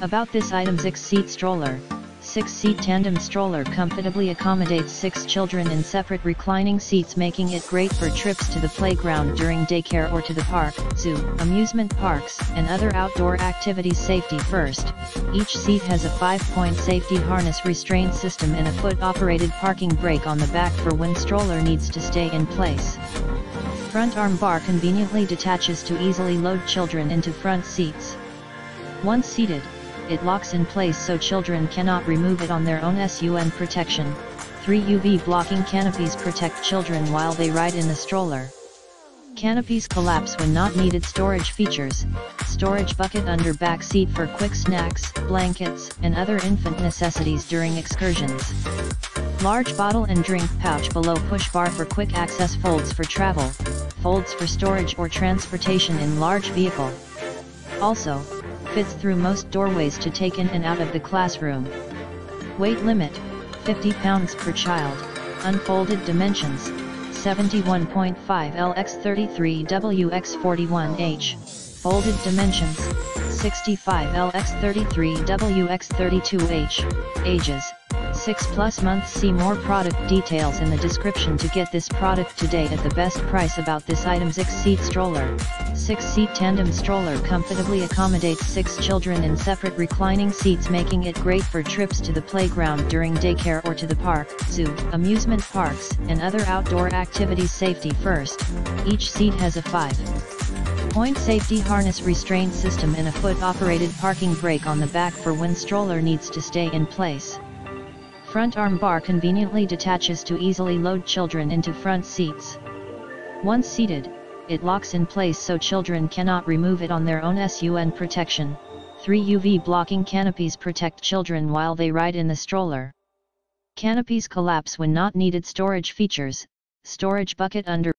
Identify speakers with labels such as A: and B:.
A: About this item 6-seat stroller. 6-seat tandem stroller comfortably accommodates 6 children in separate reclining seats making it great for trips to the playground during daycare or to the park, zoo, amusement parks, and other outdoor activities safety first. Each seat has a 5-point safety harness restraint system and a foot-operated parking brake on the back for when stroller needs to stay in place. Front arm bar conveniently detaches to easily load children into front seats. Once seated, it locks in place so children cannot remove it on their own SUN protection. 3 UV blocking canopies protect children while they ride in the stroller. Canopies collapse when not needed storage features, storage bucket under back seat for quick snacks, blankets, and other infant necessities during excursions. Large bottle and drink pouch below push bar for quick access folds for travel, folds for storage or transportation in large vehicle. Also, fits through most doorways to take in and out of the classroom. Weight limit, 50 pounds per child, unfolded dimensions, 71.5 LX33 WX41H, folded dimensions, 65 LX33 WX32H, ages, 6 plus months. See more product details in the description to get this product today at the best price about this item 6 seat stroller 6 seat tandem stroller comfortably accommodates 6 children in separate reclining seats making it great for trips to the playground during daycare or to the park, zoo, amusement parks, and other outdoor activities safety first, each seat has a 5 point safety harness restraint system and a foot operated parking brake on the back for when stroller needs to stay in place. Front arm bar conveniently detaches to easily load children into front seats. Once seated, it locks in place so children cannot remove it on their own SUN protection. 3 UV blocking canopies protect children while they ride in the stroller. Canopies collapse when not needed storage features, storage bucket under